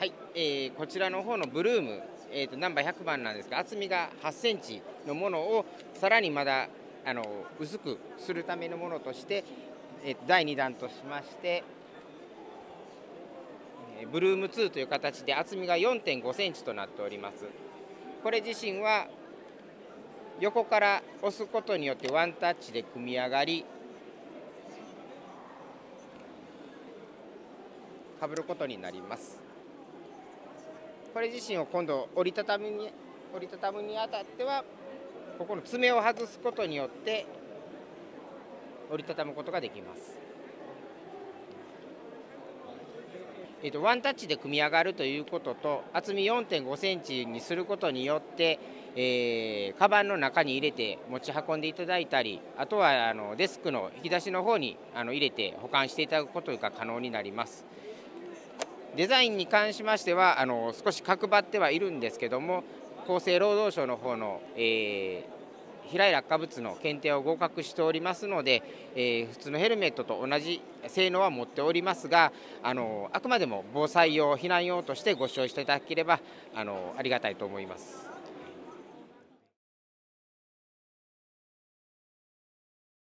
はい、えー、こちらの方のブルーム、えーと、ナンバー100番なんですが厚みが8センチのものをさらにまだあの薄くするためのものとして、えー、第2弾としまして、えー、ブルーム2という形で厚みが4.5センチとなっております。これ自身は横から押すことによってワンタッチで組み上がりかぶることになります。これ自身を今度折りたたむに折りたたむにあたってはここの爪を外すことによって折りたたむことができます。えーと、ワンタッチで組み上がるということと厚み4.5センチにすることによって、えー、カバンの中に入れて持ち運んでいただいたりあとはあのデスクの引き出しの方にあの入れて保管していただくことが可能になります。デザインに関しましてはあの少し角張ってはいるんですけども厚生労働省の方の、えー、飛来落下物の検定を合格しておりますので、えー、普通のヘルメットと同じ性能は持っておりますがあのあくまでも防災用避難用としてご使用していただければあのありがたいと思います。